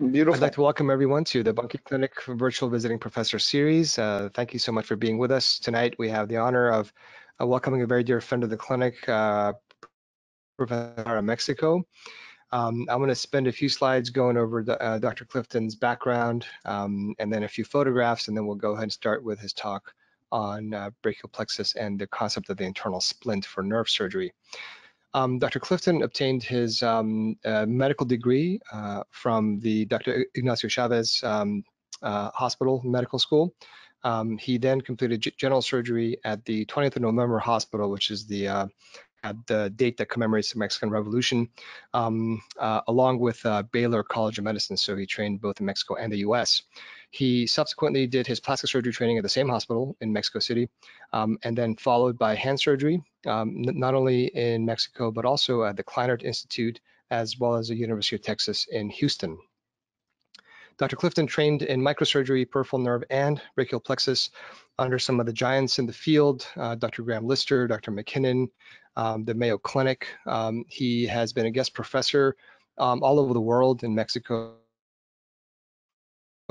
Beautiful. I'd like to welcome everyone to the Buncke Clinic Virtual Visiting Professor Series. Uh, thank you so much for being with us tonight. We have the honor of uh, welcoming a very dear friend of the clinic, uh, Professor Mexico. Um, I'm going to spend a few slides going over the, uh, Dr. Clifton's background um, and then a few photographs, and then we'll go ahead and start with his talk on uh, brachial plexus and the concept of the internal splint for nerve surgery. Um, Dr. Clifton obtained his um, uh, medical degree uh, from the Dr. Ignacio Chavez um, uh, Hospital Medical School. Um, he then completed general surgery at the 20th of November Hospital, which is the uh, at the date that commemorates the Mexican Revolution, um, uh, along with uh, Baylor College of Medicine. So he trained both in Mexico and the U.S. He subsequently did his plastic surgery training at the same hospital in Mexico City, um, and then followed by hand surgery, um, not only in Mexico, but also at the Kleinert Institute, as well as the University of Texas in Houston. Dr. Clifton trained in microsurgery, peripheral nerve, and brachial plexus under some of the giants in the field, uh, Dr. Graham Lister, Dr. McKinnon, um, the Mayo Clinic. Um, he has been a guest professor um, all over the world in Mexico,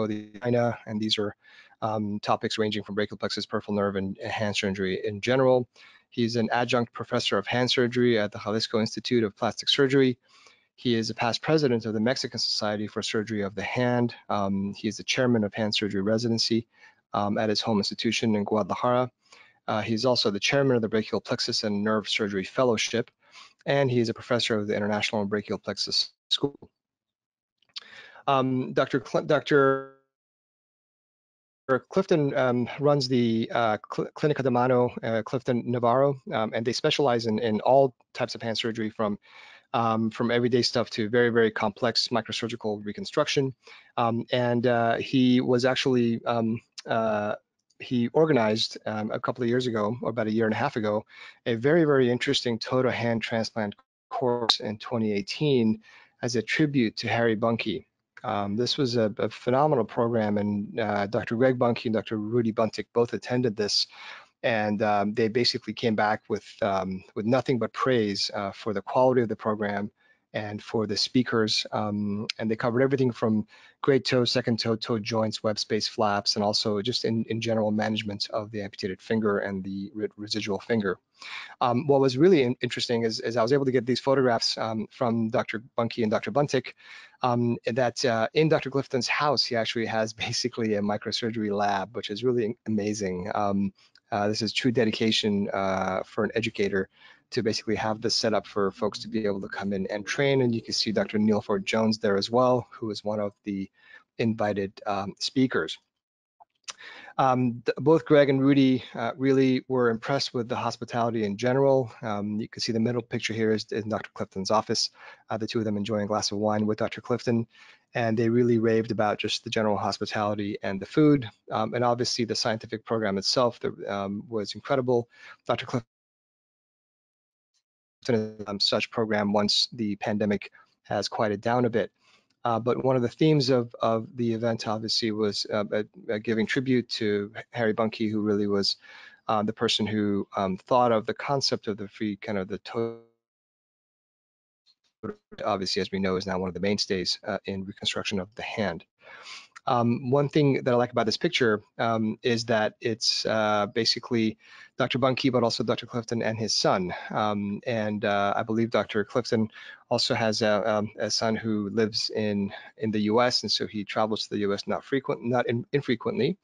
the China, and these are um, topics ranging from brachial plexus, peripheral nerve, and hand surgery in general. He's an adjunct professor of hand surgery at the Jalisco Institute of Plastic Surgery. He is a past president of the Mexican Society for Surgery of the Hand. Um, he is the chairman of hand surgery residency um, at his home institution in Guadalajara. Uh, he's also the chairman of the Brachial Plexus and Nerve Surgery Fellowship, and he is a professor of the International Brachial Plexus School. Um, Dr. Cl Dr. Clifton um, runs the uh, Cl Clinica de Mano uh, Clifton Navarro, um, and they specialize in, in all types of hand surgery from um, from everyday stuff to very, very complex microsurgical reconstruction. Um, and uh, he was actually, um, uh, he organized um, a couple of years ago, or about a year and a half ago, a very, very interesting total hand transplant course in 2018 as a tribute to Harry Buncke. Um, this was a, a, phenomenal program, and uh, Dr. Greg Buncke and Dr. Rudy Buntic both attended this, and um, they basically came back with um, with nothing but praise uh, for the quality of the program and for the speakers. Um, and they covered everything from great toe, second toe, toe joints, web space flaps, and also just in, in general management of the amputated finger and the re residual finger. Um, what was really in interesting is, is, I was able to get these photographs um, from Dr. Buncke and Dr. Buntic um, that uh, in Dr. Clifton's house, he actually has basically a microsurgery lab, which is really amazing. Um, uh, this is true dedication uh, for an educator to basically have this set up for folks to be able to come in and train. And you can see Dr. Neil Ford Jones there as well, who is one of the invited um, speakers. Um, both Greg and Rudy uh, really were impressed with the hospitality in general. Um, you can see the middle picture here is in Dr. Clifton's office, uh, the two of them enjoying a glass of wine with Dr. Clifton. And they really raved about just the general hospitality and the food. Um, and obviously the scientific program itself um, was incredible. Dr. Clifton um, such program once the pandemic has quieted down a bit. Uh, but one of the themes of, of the event obviously was uh, giving tribute to Harry Buncke, who really was uh, the person who um, thought of the concept of the free kind of the total obviously as we know is now one of the mainstays uh, in reconstruction of the hand. Um, one thing that I like about this picture um, is that it's uh, basically Dr. Buncke, but also Dr. Clifton and his son. Um, and uh, I believe Dr. Clifton also has a, um, a, son who lives in in the U.S. and so he travels to the U.S. not frequent, not in, infrequently.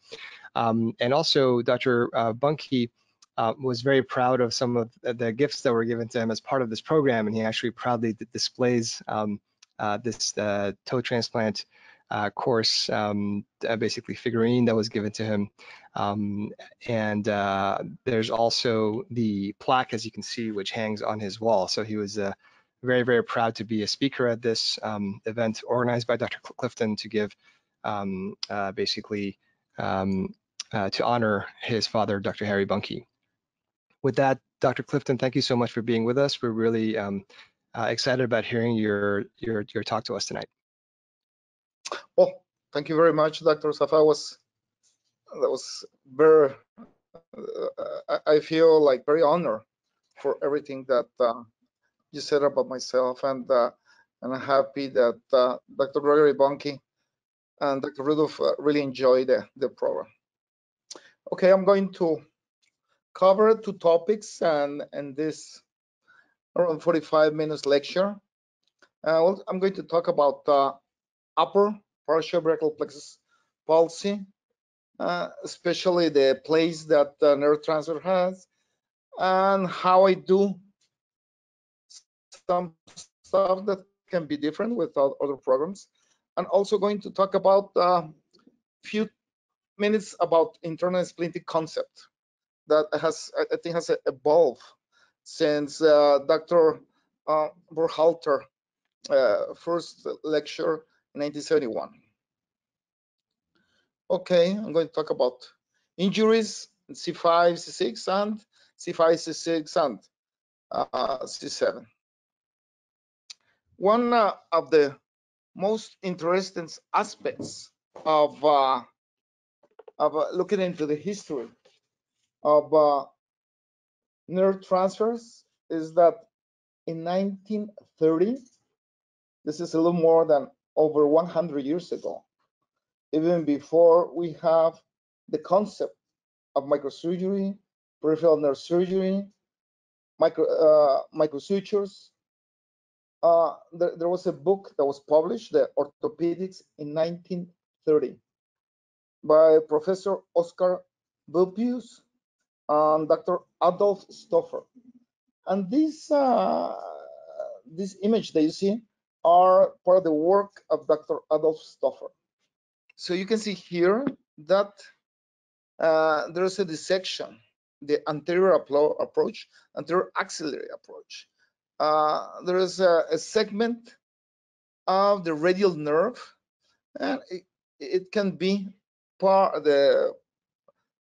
Um, and also Dr. Uh, Buncke. Uh, was very proud of some of the gifts that were given to him as part of this program, and he actually proudly displays um, uh, this uh, toe transplant uh, course, um, uh, basically figurine that was given to him. Um, and uh, there's also the plaque, as you can see, which hangs on his wall. So he was uh, very, very proud to be a speaker at this um, event organized by Dr. Clifton to give um, uh, basically um, uh, to honor his father, Dr. Harry Buncke. With that, Dr. Clifton, thank you so much for being with us. We're really um, excited about hearing your, your, your talk to us tonight. Well, thank you very much, Dr. Safa. Was that was very. Uh, I feel like very honored for everything that uh, you said about myself, and uh, and I'm happy that uh, Dr. Gregory Buncke and Dr. Rudolph uh, really enjoyed the, the program. Okay, I'm going to cover two topics and, and this around 45 minutes lecture. Uh, I'm going to talk about uh, upper partial brachial plexus palsy, uh, especially the place that uh, nerve transfer has, and how I do some stuff that can be different with other programs. And also going to talk about a uh, few minutes about internal splinting concept that has, I think, has evolved since uh, Dr. Uh, Burkhalter uh, first lecture 1971. Okay, I'm going to talk about injuries C5, C6, and C5, C6, and uh, C7. One uh, of the most interesting aspects of, uh, of uh, looking into the history of uh, nerve transfers is that in 1930, this is a little more than over 100 years ago, even before we have the concept of microsurgery, peripheral nerve surgery, micro, uh, microsutures. Uh, there, there, was a book that was published, the Orthopedics, in 1930 by Professor Oscar Vulpius and Dr. Adolf Stoffel. And this, uh, this image that you see are part of the work of Dr. Adolf Stoffel. So you can see here that uh, there's a dissection, the anterior approach, anterior axillary approach. Uh, there is a, a, segment of the radial nerve, and it, it can be part the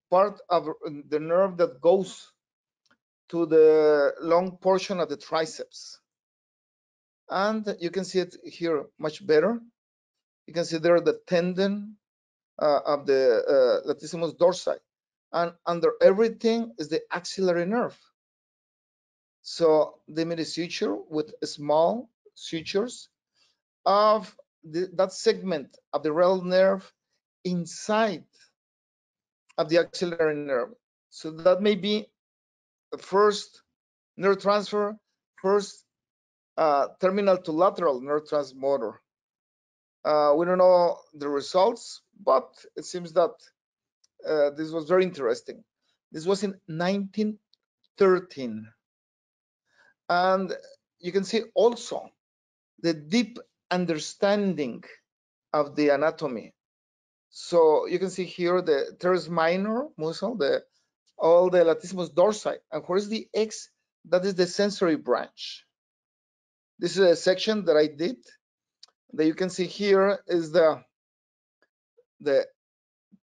part of the nerve that goes to the long portion of the triceps. And you can see it here much better. You can see there the tendon uh, of the uh, latissimus dorsi. And under everything is the axillary nerve. So made a suture with small sutures of the, that segment of the radial nerve inside of the axillary nerve. So that may be the first nerve transfer, first uh, terminal to lateral nerve transmotor. Uh, we don't know the results, but it seems that uh, this was very interesting. This was in 1913. And you can see also the deep understanding of the anatomy. So you can see here the teres minor muscle, the all the latissimus dorsi. And where's the X? That is the sensory branch. This is a section that I did that you can see here is the the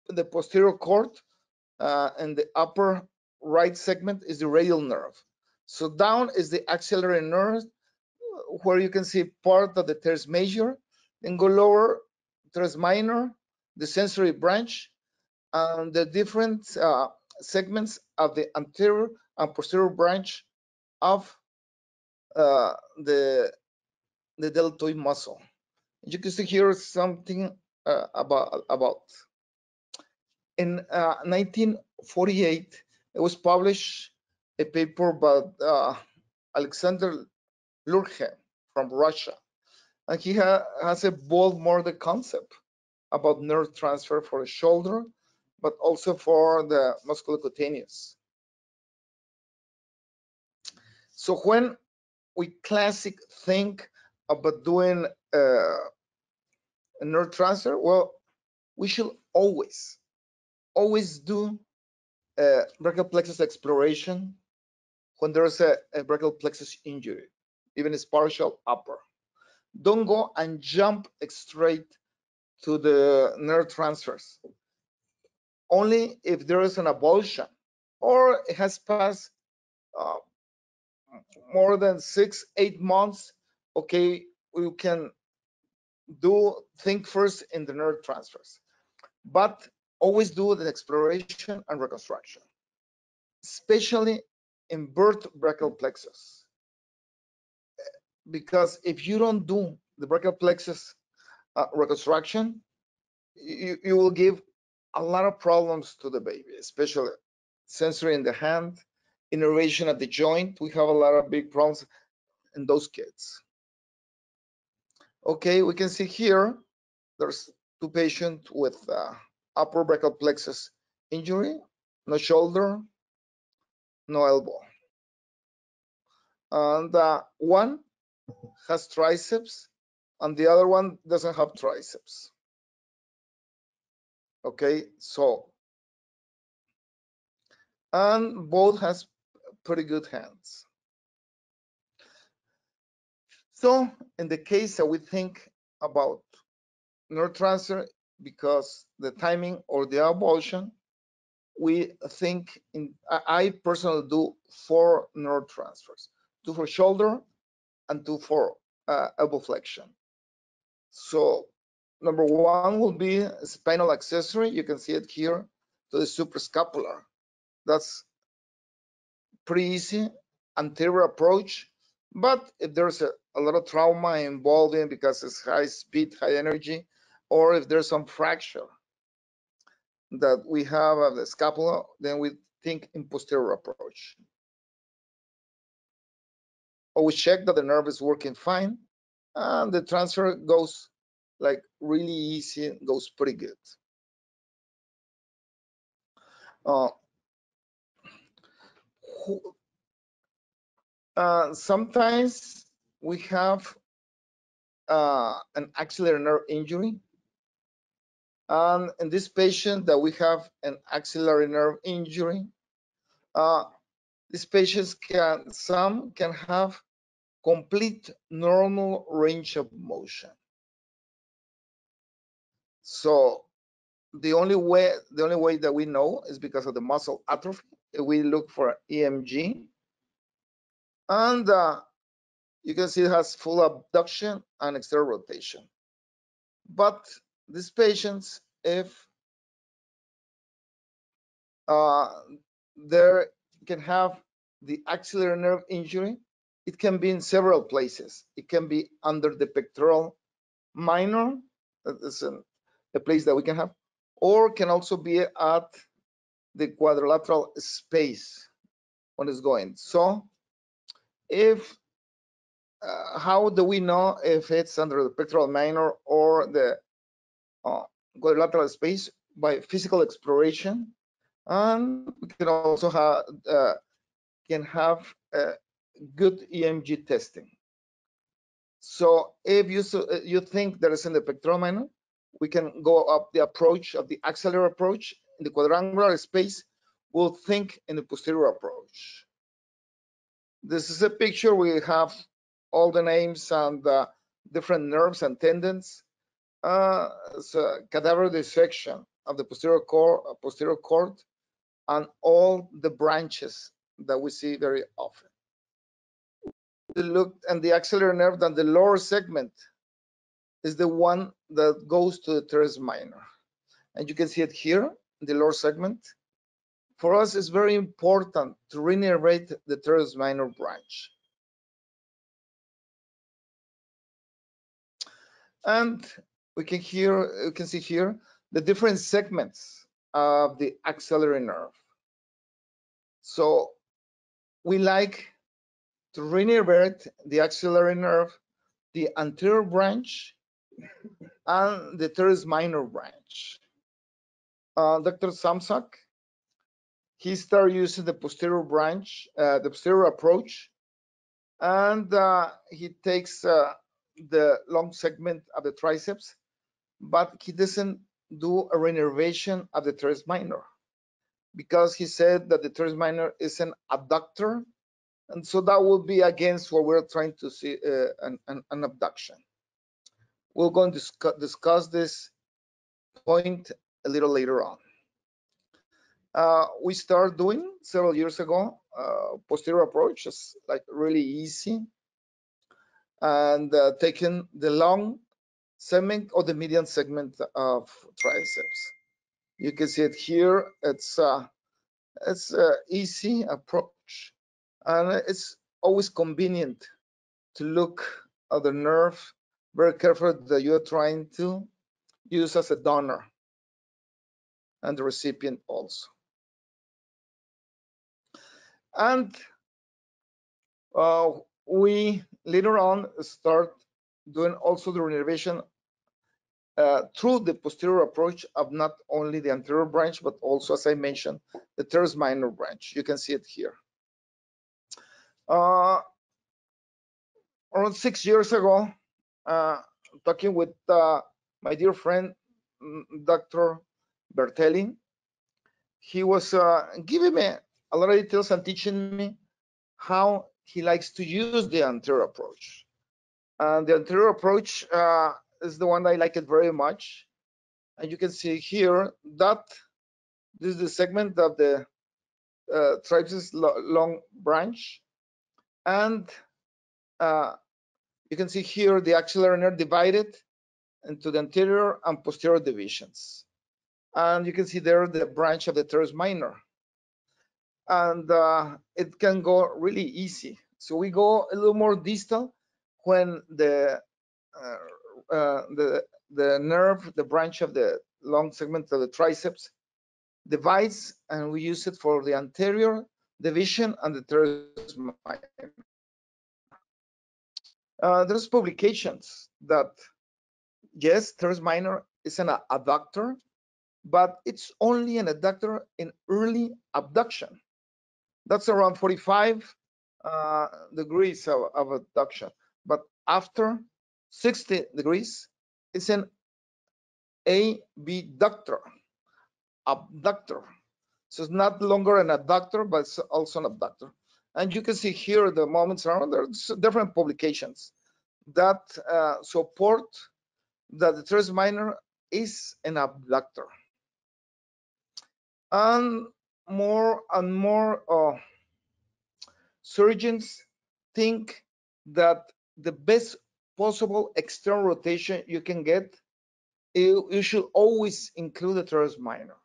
the posterior cord uh, and the upper right segment is the radial nerve. So down is the axillary nerve where you can see part of the teres major, then go lower, teres minor, the sensory branch, and the different uh, segments of the anterior and posterior branch of uh, the the deltoid muscle. You can see here something uh, about about in 1948 uh, it was published a paper by uh, Alexander Lurkheim from Russia, and he ha has evolved more the concept about nerve transfer for the shoulder, but also for the musculocutaneous. So when we classic think about doing uh, a nerve transfer, well, we should always, always do a brachial plexus exploration when there's a, a brachial plexus injury, even a partial upper. Don't go and jump straight to the nerve transfers. Only if there is an avulsion or it has passed uh, more than six, eight months, okay, you can do think first in the nerve transfers, but always do the exploration and reconstruction, especially in birth brachial plexus. Because if you don't do the brachial plexus uh, reconstruction, you, you will give a lot of problems to the baby, especially sensory in the hand, innervation at the joint. We have a lot of big problems in those kids. Okay, we can see here, there's two patients with uh, upper brachial plexus injury, no shoulder, no elbow. And uh, one has triceps and the other one doesn't have triceps. Okay, so, and both has pretty good hands. So in the case that we think about nerve transfer, because the timing or the avulsion, we think in, I personally do four nerve transfers, two for shoulder and two for uh, elbow flexion. So number one will be spinal accessory. You can see it here to the suprascapular. That's pretty easy anterior approach. But if there's a, a lot of trauma involved in because it's high speed, high energy, or if there's some fracture that we have of the scapula, then we think in posterior approach. We check that the nerve is working fine, and the transfer goes like really easy, goes pretty good. Uh, uh, sometimes we have uh, an axillary nerve injury. And in this patient that we have an axillary nerve injury, uh, these patients can, some can have complete normal range of motion. So the only way, the only way that we know is because of the muscle atrophy. We look for EMG and uh, you can see it has full abduction and external rotation. But these patients, if uh, there can have the axillary nerve injury, it can be in several places. It can be under the pectoral minor, that is an, a place that we can have, or can also be at the quadrilateral space when it's going. So if uh, how do we know if it's under the pectoral minor or the uh, quadrilateral space by physical exploration and we can also have uh, can have good EMG testing. So if you uh, you think there is in the pectoral minor, we can go up the approach of the axillary approach in the quadrangular space. We'll think in the posterior approach. This is a picture. We have all the names and the different nerves and tendons. Uh, it's a cadaver dissection of the posterior core, uh, posterior cord, and all the branches that we see very often. We look and the axillary nerve and the lower segment is the one that goes to the teres minor. And you can see it here, the lower segment for us it's very important to renervate the teres minor branch. And we can hear, you can see here the different segments of the axillary nerve. So we like to renervate the axillary nerve, the anterior branch, and the teres minor branch. Uh, Dr. Somsak, he started using the posterior branch, uh, the posterior approach, and uh, he takes uh, the long segment of the triceps, but he doesn't do a renervation of the teres minor because he said that the teres minor is an abductor, and so that would be against what we're trying to see uh, an, an, an, abduction. We're going to discuss, discuss this point a little later on. Uh, we started doing several years ago uh, posterior approach is like really easy and uh, taking the long segment or the median segment of triceps. You can see it here. It's uh it's a easy approach and it's always convenient to look at the nerve very careful that you're trying to use as a donor and the recipient also. And uh, we later on start doing also the renovation uh, through the posterior approach of not only the anterior branch, but also, as I mentioned, the teres minor branch. You can see it here. Uh, around six years ago, uh, talking with uh, my dear friend, mm, Dr. Bertelli, he was uh, giving me a lot of details and teaching me how he likes to use the anterior approach. And the anterior approach uh, is the one I like it very much. And you can see here that this is the segment of the uh, trapezius long branch. And uh, you can see here the axillary nerve divided into the anterior and posterior divisions. And you can see there the branch of the teres minor. And uh, it can go really easy. So we go a little more distal when the uh, uh, the the nerve, the branch of the long segment of the triceps, divides, and we use it for the anterior division and the teres minor. Uh, there's publications that yes, teres minor is an adductor, but it's only an adductor in early abduction. That's around 45 uh, degrees of, of abduction. But after 60 degrees, it's an abductor, abductor. So it's not longer an adductor, but it's also an abductor. And you can see here the moments around there's different publications that uh, support that the teres minor is an abductor. And more and more uh, surgeons think that the best possible external rotation you can get, you, you should always include the teres minor.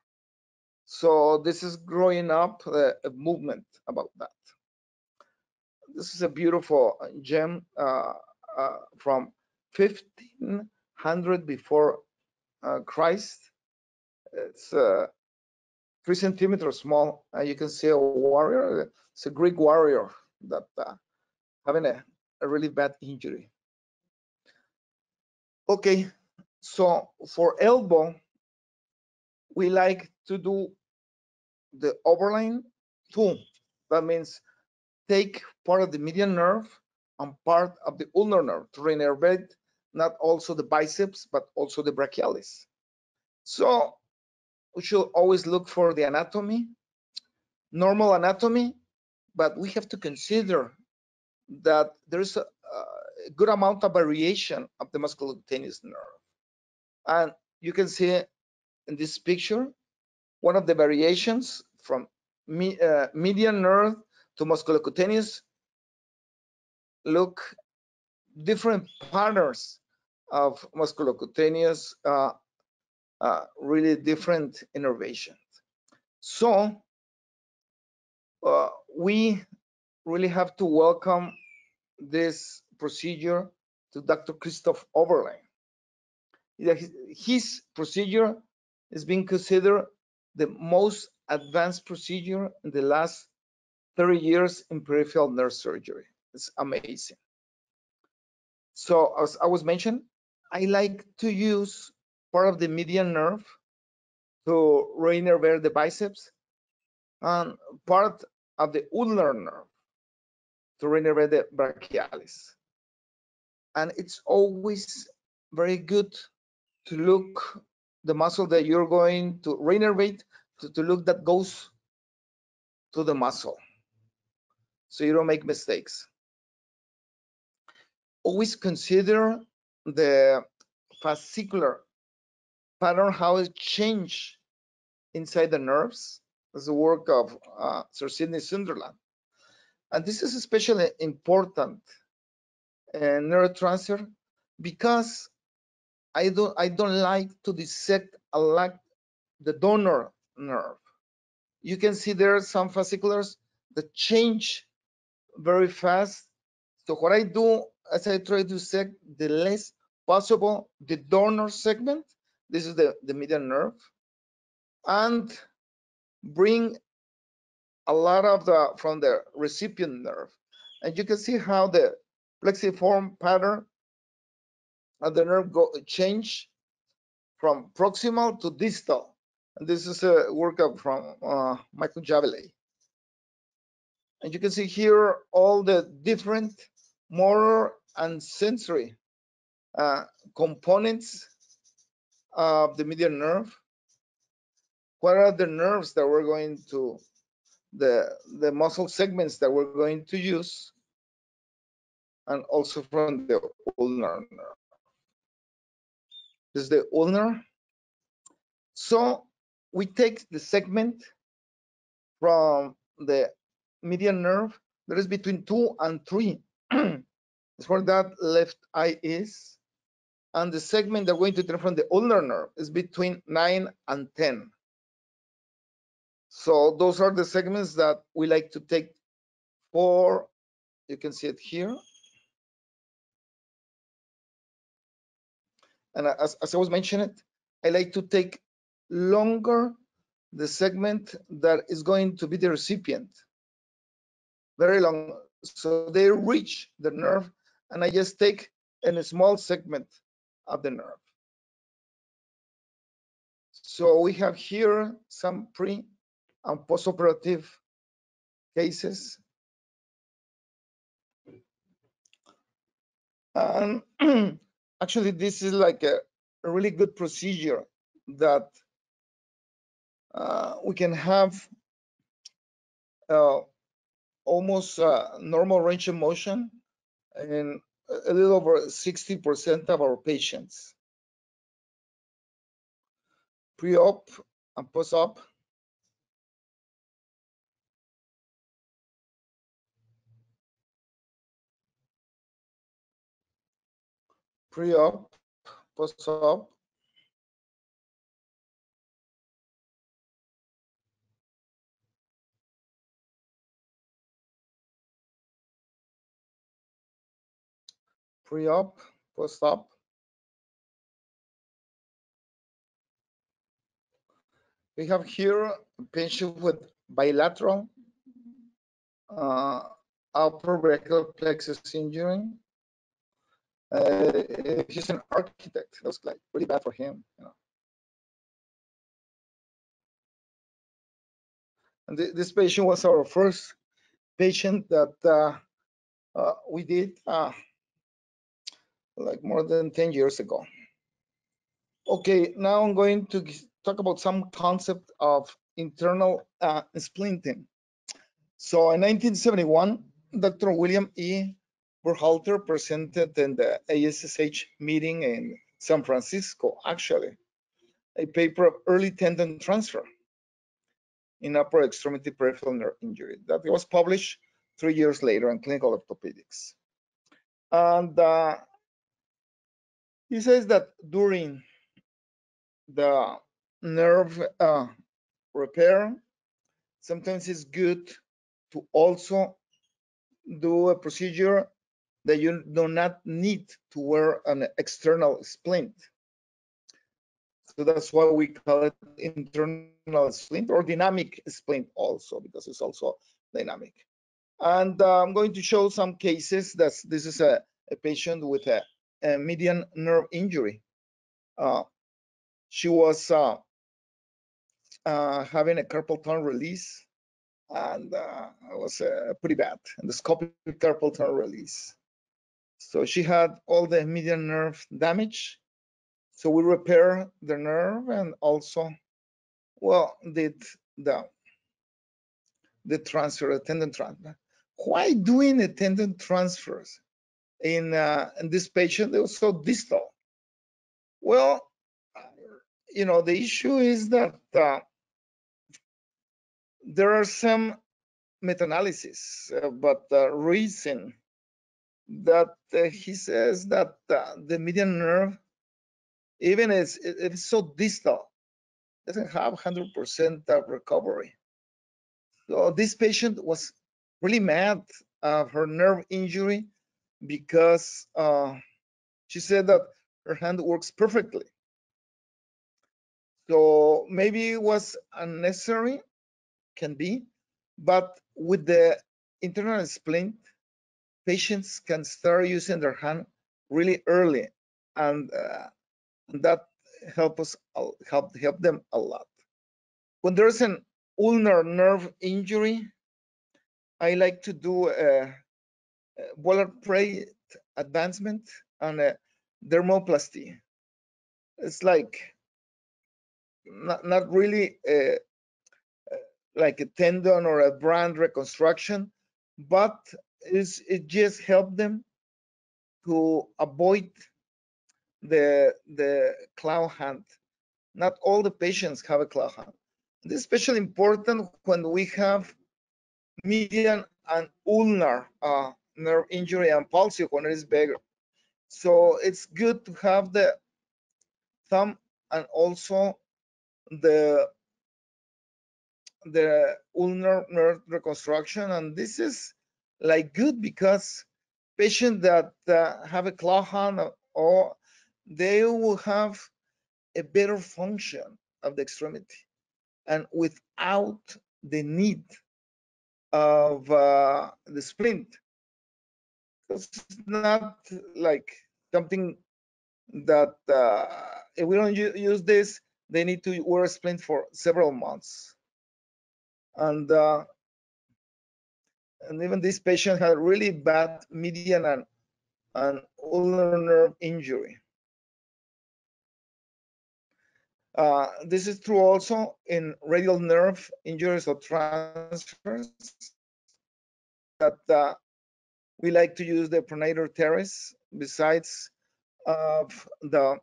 So this is growing up uh, a movement about that. This is a beautiful gem uh, uh, from 1500 before uh, Christ. It's uh, three centimeters small. and you can see a warrior. It's a Greek warrior that uh, having a, a really bad injury. Okay, so for elbow, we like to do the Oberlin two. That means take part of the median nerve and part of the ulnar nerve to reinnervate not also the biceps, but also the brachialis. So we should always look for the anatomy, normal anatomy, but we have to consider that there's a, a good amount of variation of the musculocutaneous nerve. And you can see in this picture, one of the variations from me, uh, median nerve to musculocutaneous look different patterns of musculocutaneous uh, uh, really different innovations. So uh, we really have to welcome this procedure to Dr. Christoph Oberlin. His procedure is being considered the most advanced procedure in the last 30 years in peripheral nerve surgery. It's amazing. So as I was mentioned, I like to use part of the median nerve to reinnervate the biceps and part of the ulnar nerve to reinnervate the brachialis. And it's always very good to look the muscle that you're going to reinnervate to, to look that goes to the muscle so you don't make mistakes. Always consider the fascicular pattern, how it change inside the nerves. That's the work of uh, Sir Sidney Sunderland. And this is especially important in neurotransfer because I don't I don't like to dissect a lot the donor nerve. You can see there are some fasciculars that change very fast. So what I do as I try to dissect the less possible the donor segment this is the, the median nerve, and bring a lot of the from the recipient nerve. And you can see how the plexiform pattern of the nerve go change from proximal to distal. And this is a workup from uh, Michael Jabaley. And you can see here all the different motor and sensory uh, components of the median nerve. What are the nerves that we're going to, the, the muscle segments that we're going to use, and also from the ulnar nerve. This is the ulnar. So we take the segment from the median nerve that is between two and three. That's where that left eye is. And the segment that we're going to take from the old nerve is between nine and 10. So those are the segments that we like to take for, you can see it here. And as, as I was mentioning, I like to take longer the segment that is going to be the recipient. Very long. So they reach the nerve and I just take a small segment of the nerve. So we have here some pre and postoperative cases. And actually, this is like a, a really good procedure that uh, we can have uh, almost uh, normal range of motion in a little over 60% of our patients. Pre-op and post-op. Pre-op, post-op. Pre-op, post-op. We have here a patient with bilateral uh, upper brachial plexus injury. Uh, he's an architect. That was like really bad for him. You know. And th this patient was our first patient that uh, uh we did uh, like more than 10 years ago. Okay, now I'm going to talk about some concept of internal uh, splinting. So in 1971, Dr. William E. Burkhalter presented in the ASSH meeting in San Francisco, actually, a paper of early tendon transfer in upper extremity peripheral nerve injury that was published three years later in Clinical Orthopedics. And uh, he says that during the nerve uh, repair, sometimes it's good to also do a procedure that you do not need to wear an external splint. So that's why we call it internal splint or dynamic splint also, because it's also dynamic. And uh, I'm going to show some cases that this is a, a patient with a a median nerve injury. Uh, she was uh, uh, having a carpal tunnel release, and uh, it was pretty bad, endoscopic carpal tunnel release. So she had all the median nerve damage. So we repair the nerve and also, well, did the the transfer, the tendon transfer. Why doing a tendon transfers? In, uh, in this patient, they were so distal. Well, you know, the issue is that uh, there are some meta-analysis, uh, but the reason that uh, he says that uh, the median nerve, even if it's so distal, doesn't have 100% of recovery. So this patient was really mad of her nerve injury because uh, she said that her hand works perfectly. So maybe it was unnecessary, can be, but with the internal splint, patients can start using their hand really early, and uh, that help us help help them a lot. When there's an ulnar nerve injury, I like to do a, Uh, a volar plate advancement and a dermoplasty. It's like not, not really a, like a tendon or a brand reconstruction, but it just helped them to avoid the the claw hand. Not all the patients have a claw hand. This is especially important when we have median and ulnar uh, nerve injury and palsy when it is bigger. So it's good to have the thumb and also the the ulnar nerve reconstruction and this is like good because patients that uh, have a claw hand or they will have a better function of the extremity and without the need of uh, the splint it's not like something that uh, if we don't use this they need to wear a splint for several months and uh, and even this patient had really bad median and, and ulnar nerve injury. Uh, this is true also in radial nerve injuries or transfers that uh, we like to use the pronator teres besides of the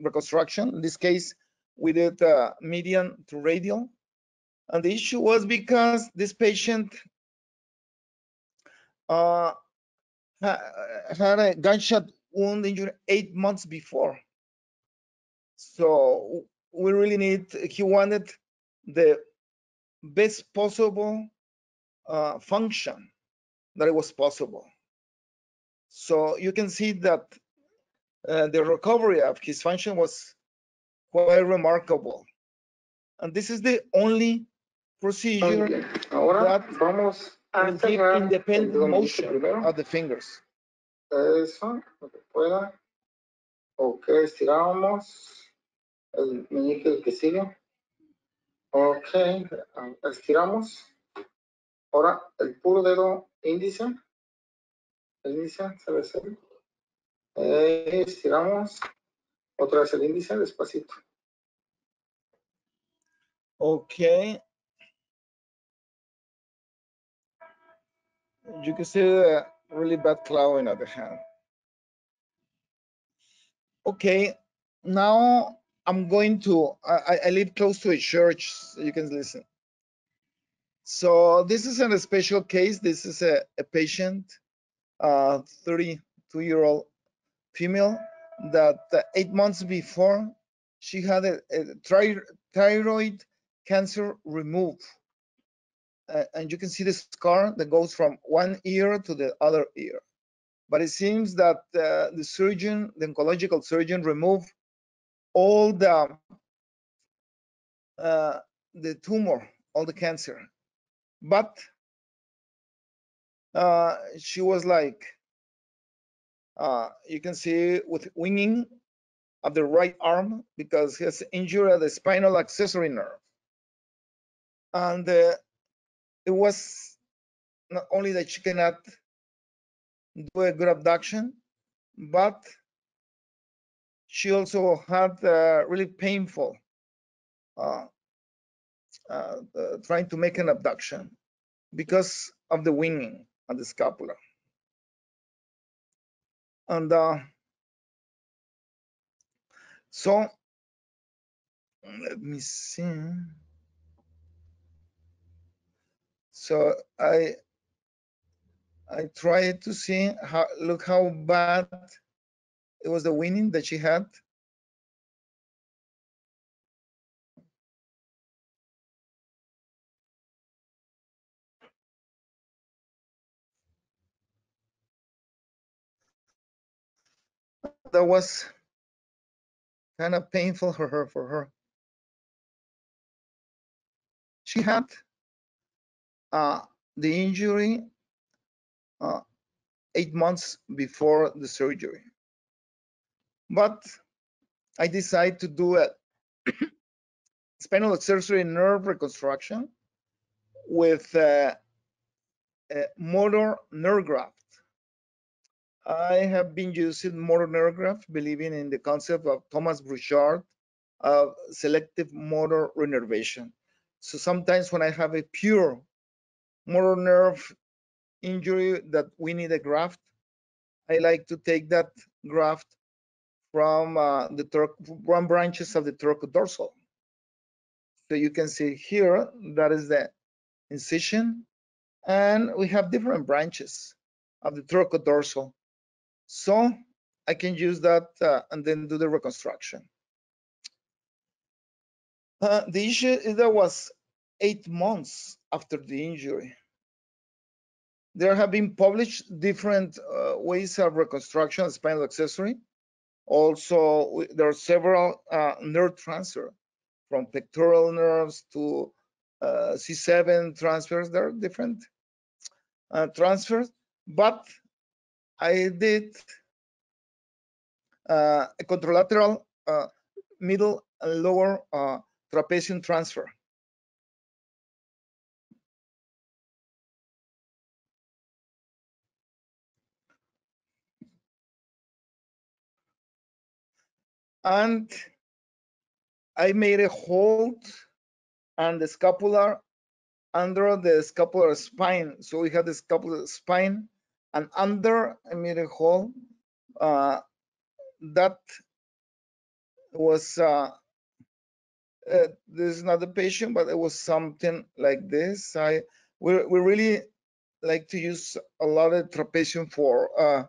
reconstruction. In this case, we did uh, median to radial. And the issue was because this patient uh, had a gunshot wound injury eight months before. So we really need, he wanted the best possible uh, function that it was possible. So you can see that uh, the recovery of his function was quite remarkable. And this is the only procedure Ahora that vamos a give independent motion of the fingers. Eso, lo que pueda. Ok, estiramos el meñique el que sigue. Ok, estiramos. Ahora el puro dedo índice. El índice, serio. Eh, estiramos. Otra vez el índice, despacito. Okay. You can see the really bad clawing of the hand. Okay, now I'm going to, I, I live close to a church, so you can listen. So this is a special case. This is a, a patient, uh, 32 year old female that uh, eight months before she had a, a thy- thyroid cancer removed. Uh, and you can see the scar that goes from one ear to the other ear. But it seems that uh, the surgeon, the oncological surgeon, removed all the uh, the tumor, all the cancer. But uh, she was like, uh, you can see with winging of the right arm because he has injury at the spinal accessory nerve. And uh, it was not only that she cannot do a good abduction, but she also had uh, really painful uh, uh, trying to make an abduction because of the winging of the scapula. And uh, so, let me see. So I I tried to see how look how bad it was the winning that she had. That was kind of painful for her for her. she had uh, the injury uh, eight months before the surgery. But I decided to do a spinal accessory nerve reconstruction with uh, a motor nerve graft. I have been using motor nerve graft, believing in the concept of Thomas Brushart of selective motor reinnervation. So sometimes when I have a pure motor nerve injury that we need a graft, I like to take that graft from uh, the from branches of the thoracodorsal. So you can see here, that is the incision, and we have different branches of the thoracodorsal. So I can use that uh, and then do the reconstruction. Uh, the issue is that was eight months after the injury. There have been published different uh, ways of reconstruction of spinal accessory. Also, there are several uh, nerve transfer from pectoral nerves to uh, C7 transfers. There are different uh, transfers, but I did uh, a contralateral uh, middle and lower uh, trapezium transfer. And I made a hold and the scapular under the scapular spine. So we had the scapular spine and under a hole. Uh, that was uh, uh, this is not the patient, but it was something like this. I we we really like to use a lot of trapezium for uh,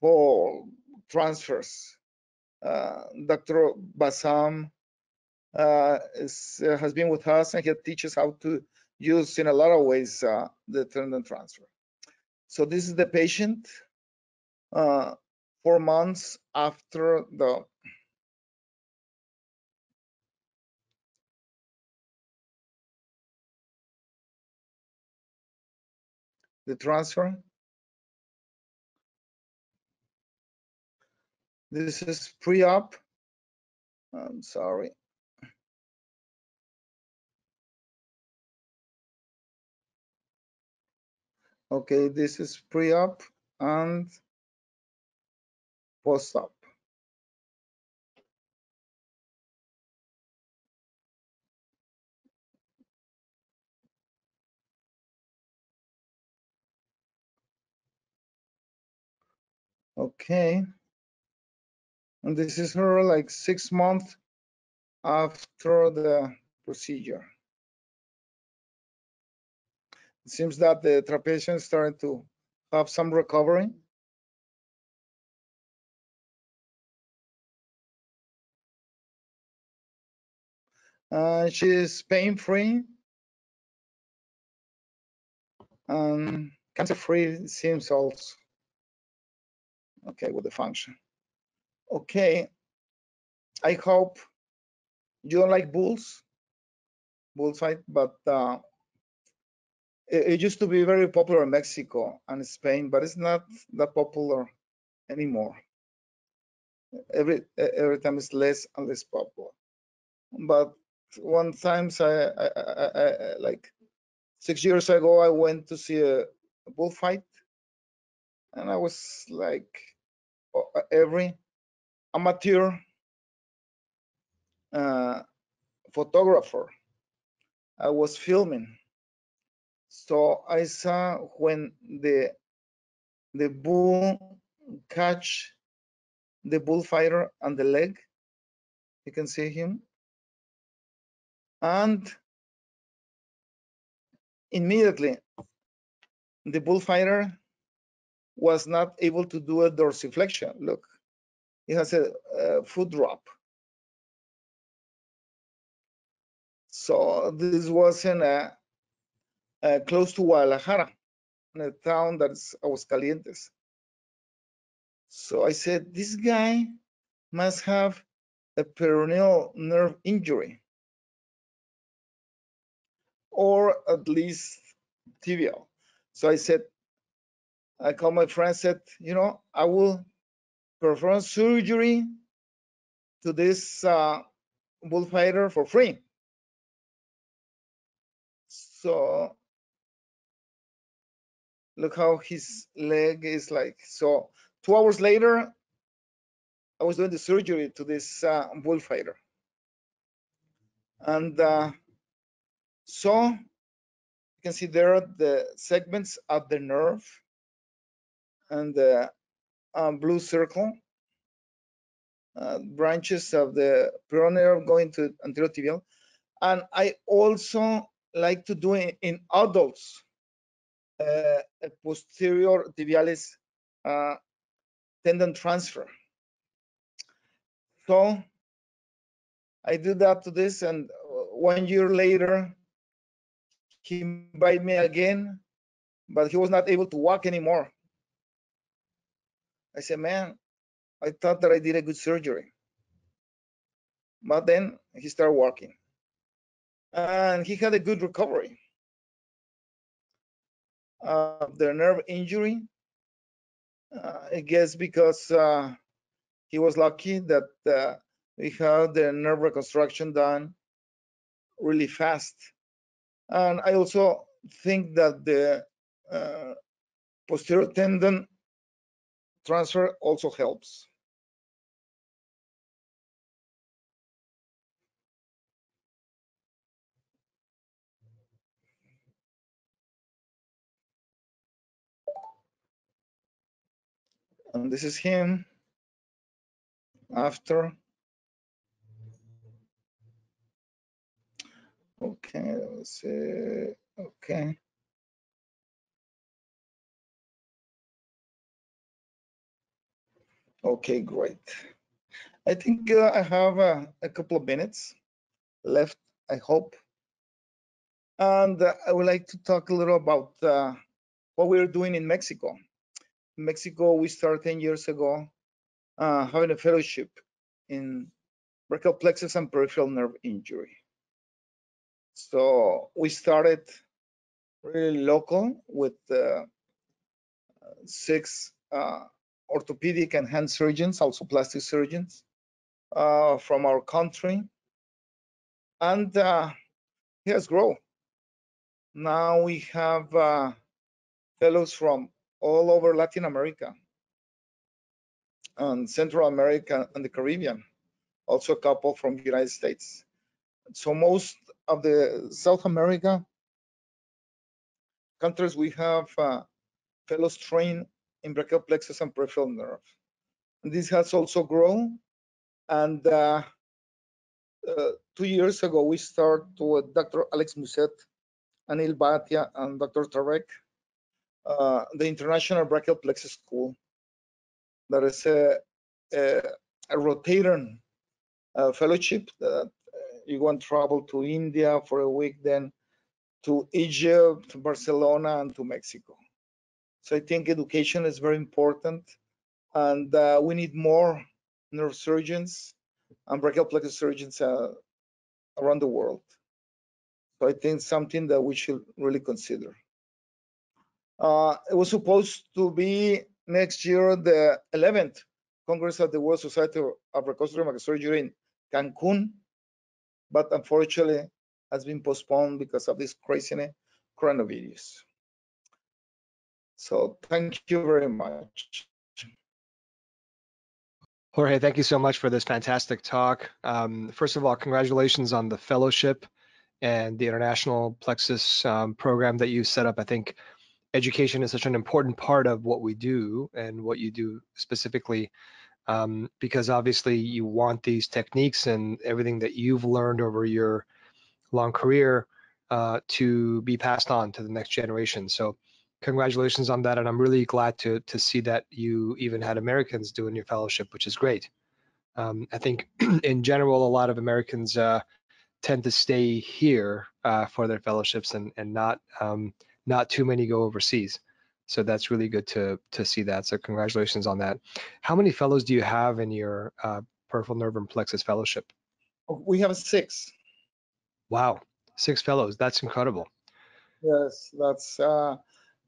for transfers. Uh, Dr. Bassem uh, is, uh, has been with us and he teaches how to use in a lot of ways uh, the tendon transfer. So this is the patient uh, four months after the the transfer. This is pre-op. I'm sorry. Okay, this is pre-op and post-op. Okay. And this is her like six months after the procedure. It seems that the trapezium is starting to have some recovery. Uh, she is pain-free and cancer-free seems also okay with the function. Okay, I hope you don't like bulls, bullfight, but uh, it, used to be very popular in Mexico and Spain, but it's not that popular anymore. Every every time it's less and less popular. But one times I, I, I, I like six years ago I went to see a, a bullfight, and I was like every amateur uh, photographer. I was filming. So I saw when the the bull catch the bullfighter on the leg. You can see him. And immediately the bullfighter was not able to do a dorsiflexion. Look, he has a, a foot drop. So this was in a, a close to Guadalajara, in a town that's Aguascalientes. So I said, this guy must have a peroneal nerve injury. or at least tibial. So I said, I called my friend, said, you know, I will perform surgery to this uh, bullfighter for free. So look how his leg is like. So two hours later, I was doing the surgery to this uh, bullfighter. And uh, so you can see there are the segments of the nerve and the um, blue circle, uh, branches of the peroneal going to anterior tibial. And I also like to do in, in adults uh, posterior tibialis uh, tendon transfer. So I did that to this, and one year later, he invited me again, but he was not able to walk anymore. I said, man, I thought that I did a good surgery. But then he started walking. And he had a good recovery of the nerve injury. Uh, I guess because uh, he was lucky that uh, we had the nerve reconstruction done really fast. And I also think that the uh, posterior tendon transfer also helps. And this is him after. Okay, let's see. Okay. Okay, great. I think uh, I have uh, a couple of minutes left, I hope. And uh, I would like to talk a little about uh, what we're doing in Mexico. Mexico, we started 10 years ago uh, having a fellowship in brachial plexus and peripheral nerve injury. So we started really local with uh, six uh, orthopedic and hand surgeons, also plastic surgeons uh, from our country. And uh, it has grown. Now we have uh, fellows from all over Latin America and Central America and the Caribbean, also a couple from the United States. So most of the South America countries, we have uh, fellows trained in brachial plexus and peripheral nerve. And this has also grown. And uh, uh, two years ago, we started with Dr. Alex Muset, Anil Bhatia, and Dr. Tarek, uh, the International Brachial Plexus School. There is a, a, a rotating uh, fellowship that you want to travel to India for a week, then to Egypt, to Barcelona, and to Mexico. So I think education is very important, and uh, we need more neurosurgeons and brachial plexus surgeons uh, around the world. So I think something that we should really consider. Uh, it was supposed to be next year the 11th Congress of the World Society of Reconstructive Surgery in Cancun, but unfortunately has been postponed because of this crazy coronavirus. So thank you very much. Jorge, thank you so much for this fantastic talk. Um, first of all, congratulations on the fellowship and the international plexus um, program that you set up. I think education is such an important part of what we do and what you do specifically um, because obviously you want these techniques and everything that you've learned over your long career uh, to be passed on to the next generation. So congratulations on that. And I'm really glad to, to see that you even had Americans doing your fellowship, which is great. Um, I think in general, a lot of Americans uh, tend to stay here uh, for their fellowships and, and not, um, not too many go overseas. So that's really good to to see that. So congratulations on that. How many fellows do you have in your uh, peripheral nerve and plexus fellowship? We have six. Wow. Six fellows. That's incredible. Yes, that's uh,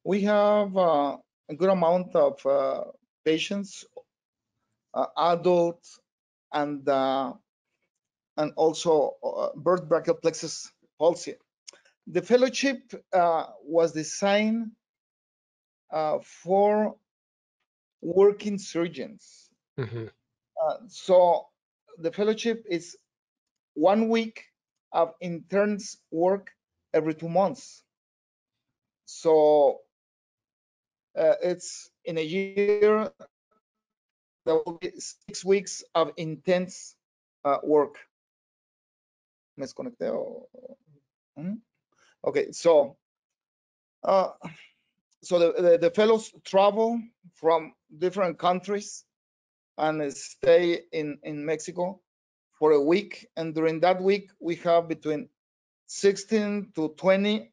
we have uh, a good amount of uh, patients, uh, adults, and uh, and also uh, birth brachial plexus palsy. The fellowship uh, was designed uh, for working surgeons. Mhm. Uh, so the fellowship is one week of interns work every two months. So uh, it's in a year there will be six weeks of intense uh, work. Me desconecté o-. Okay, so uh, so the, the the fellows travel from different countries and stay in in Mexico for a week, and during that week we have between 16 to 20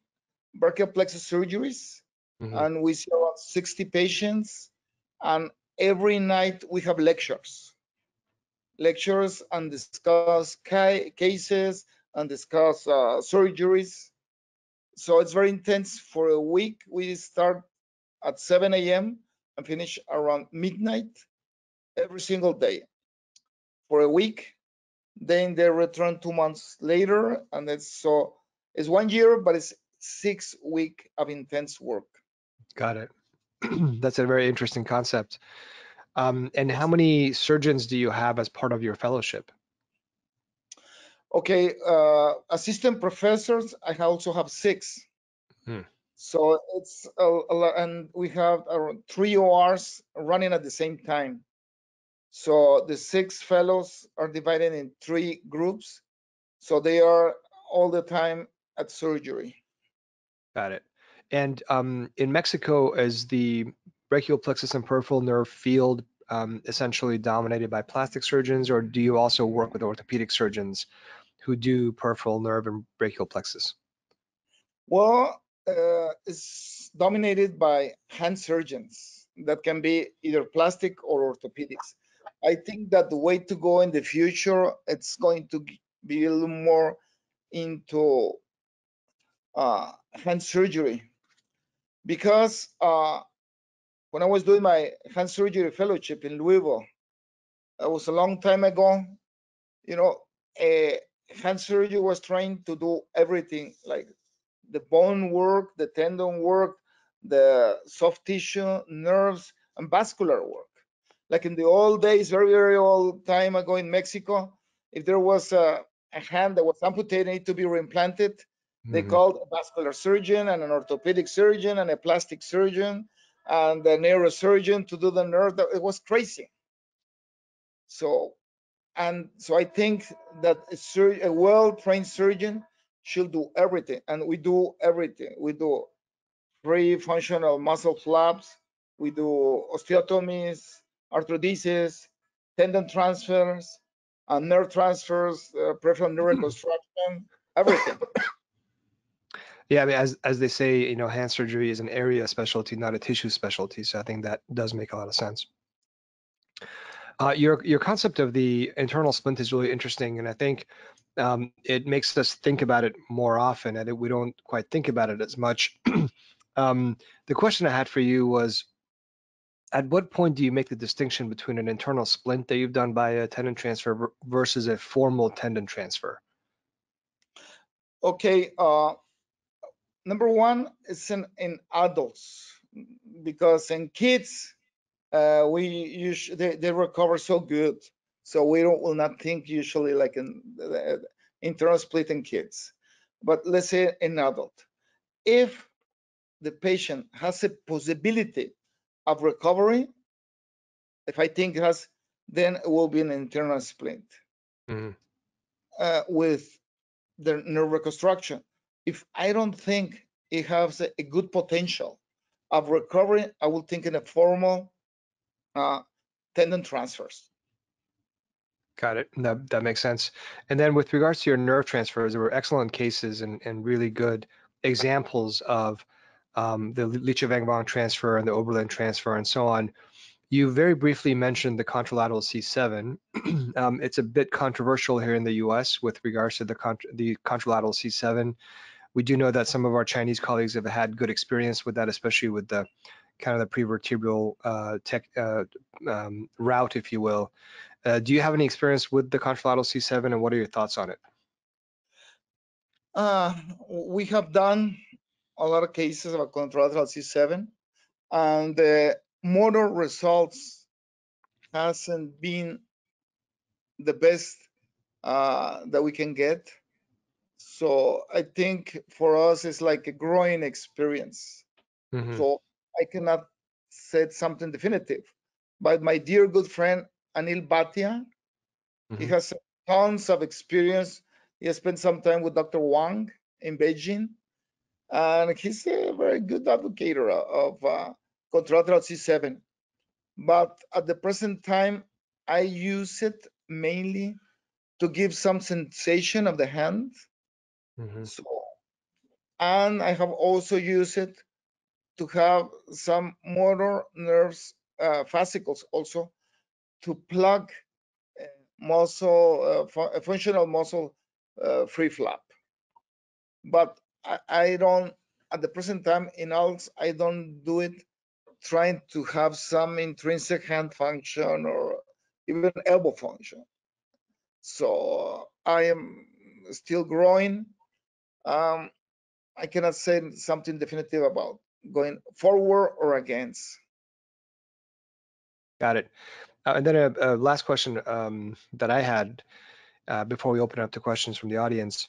brachial plexus surgeries Mhm. and we see about 60 patients and every night we have lectures lectures and discuss ca- cases and discuss uh, surgeries so it's very intense for a week we start at 7 a.m and finish around midnight every single day for a week then they return two months later and it's so it's one year but it's six week of intense work Got it. That's a very interesting concept. Um, and how many surgeons do you have as part of your fellowship? Okay, uh, assistant professors, I also have six. Hmm. So it's a, a lot, and we have around three ORs running at the same time. So the six fellows are divided in three groups. So they are all the time at surgery. Got it. And um, in Mexico, is the brachial plexus and peripheral nerve field um, essentially dominated by plastic surgeons, or do you also work with orthopedic surgeons who do peripheral nerve and brachial plexus? Well, uh, it's dominated by hand surgeons that can be either plastic or orthopedics. I think that the way to go in the future, it's going to be a little more into uh, hand surgery because uh, when I was doing my hand surgery fellowship in Louisville, that was a long time ago. You know, a hand surgery was trying to do everything like the bone work, the tendon work, the soft tissue, nerves, and vascular work. Like in the old days, very, very old time ago in Mexico, if there was a, a hand that was amputated to be reimplanted, they Mhm. called a vascular surgeon and an orthopedic surgeon and a plastic surgeon and a neurosurgeon to do the nerve. That- It was crazy. So, and so I think that a, sur- a well-trained surgeon should do everything, and we do everything. We do free functional muscle flaps, we do osteotomies, arthrodesis, tendon transfers, uh, nerve transfers, uh, peripheral nerve reconstruction, everything. Yeah, I mean, as as they say, you know, hand surgery is an area specialty, not a tissue specialty. So I think that does make a lot of sense. Uh, your your concept of the internal splint is really interesting, and I think um, it makes us think about it more often, and it, we don't quite think about it as much. um, the question I had for you was, at what point do you make the distinction between an internal splint that you've done by a tendon transfer versus a formal tendon transfer? Okay, uh, number one is in, in adults because in kids uh, we usually they, they recover so good, so we don't will not think usually like in the internal splint in kids. But let's say in adult, if the patient has a possibility of recovery, if I think it has, then it will be an internal splint Mhm. uh, with the nerve reconstruction. If I don't think it has a good potential of recovery, I will think in a formal uh, tendon transfers. Got it. That that makes sense. And then with regards to your nerve transfers, there were excellent cases and, and really good examples of um, the Leechavengvongs transfer and the Oberlin transfer and so on. you very briefly mentioned the contralateral C7. um, it's a bit controversial here in the US with regards to the, contra the contralateral C7. We do know that some of our Chinese colleagues have had good experience with that, especially with the kind of the prevertebral uh, tech, uh, um, route, if you will. Uh, do you have any experience with the contralateral C7 and what are your thoughts on it? Uh, we have done a lot of cases of a contralateral C7 and the motor results hasn't been the best uh, that we can get. So I think for us it's like a growing experience. Mhm. So I cannot say something definitive. But my dear good friend Anil Bhatia, he Mhm. has tons of experience. He has spent some time with Dr. Wang in Beijing, and he's a very good advocate of uh, contralateral C7. But at the present time, I use it mainly to give some sensation of the hand. Mhm. So, and I have also used it to have some motor nerves, uh, fascicles also to plug uh, muscle, uh, fu- a functional muscle uh, free flap. But I, I don't, at the present time in ALS, I don't do it trying to have some intrinsic hand function or even elbow function. So I am still growing. Um, I cannot say something definitive about going forward or against. Got it. Uh, and then a, a last question um, that I had uh, before we open up to questions from the audience.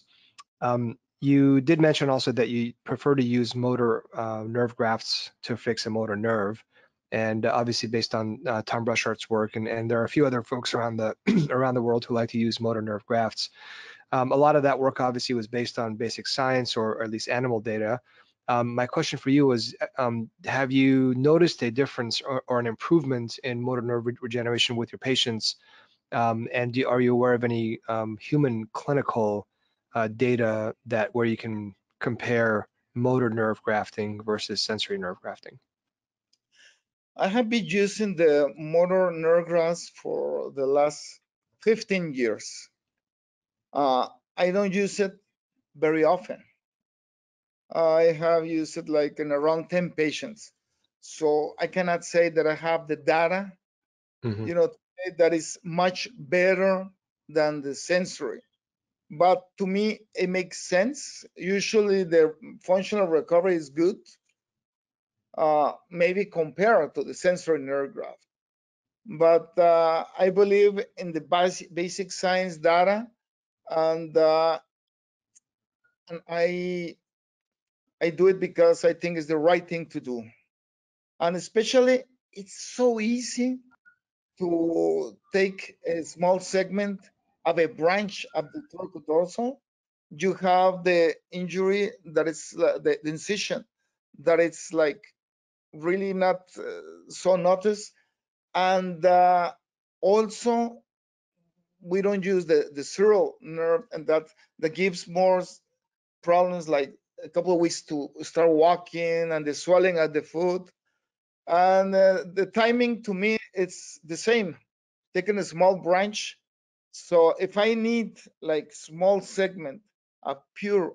Um, you did mention also that you prefer to use motor uh, nerve grafts to fix a motor nerve, and obviously based on uh, Tom Brushart's work, and, and there are a few other folks around the around the world who like to use motor nerve grafts. Um, a lot of that work obviously was based on basic science or, or at least animal data. Um, my question for you was, um, have you noticed a difference or, or an improvement in motor nerve re- regeneration with your patients? Um, and do, are you aware of any um, human clinical uh, data that where you can compare motor nerve grafting versus sensory nerve grafting? I have been using the motor nerve grafts for the last 15 years. Uh, I don't use it very often. I have used it like in around 10 patients. So I cannot say that I have the data, Mhm. you know, that is much better than the sensory. But to me, it makes sense. Usually the functional recovery is good, uh, maybe compared to the sensory nerve graft. But uh, I believe in the basic, basic science data, and uh, and I I do it because I think it's the right thing to do, and especially it's so easy to take a small segment of a branch of the thoracodorsal. You have the injury that is uh, the, the incision that it's like really not uh, so noticed, and uh, also we don't use the the sural nerve, and that that gives more problems like a couple of weeks to start walking and the swelling at the foot. And uh, the timing to me, it's the same. Taking a small branch. So if I need like small segment a pure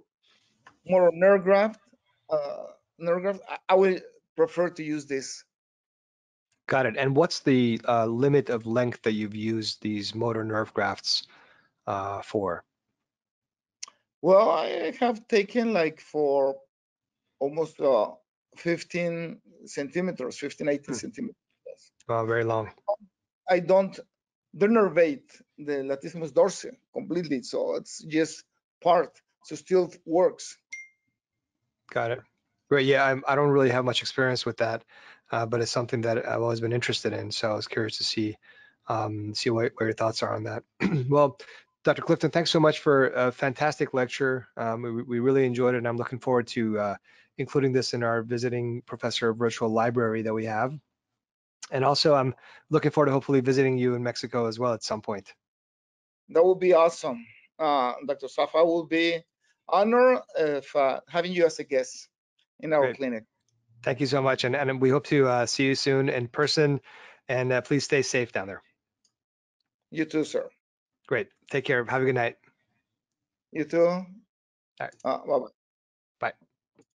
motor nerve graft, uh, nerve graft, I, I will prefer to use this. Got it. And what's the uh, limit of length that you've used these motor nerve grafts uh, for? Well, I have taken like for almost uh, 15 centimeters, 15, 18 Hmm. centimeters. Uh, very long. I don't denervate the latissimus dorsi completely, so it's just part, so still works. Got it. Great. Yeah, I'm, I don't really have much experience with that, uh, but it's something that I've always been interested in. So I was curious to see um, see what, what your thoughts are on that. well, Dr. Clifton, thanks so much for a fantastic lecture. Um, we, we really enjoyed it, and I'm looking forward to uh, including this in our visiting professor virtual library that we have. And also, I'm looking forward to hopefully visiting you in Mexico as well at some point. That would be awesome, uh, Dr. Safa. I will be honored if uh, having you as a guest in our Great. clinic. Thank you so much, and, and we hope to uh, see you soon in person And uh, please stay safe down there. You too, sir. Great. Take care. Have a good night. You too. All right. Uh, bye-bye. Bye.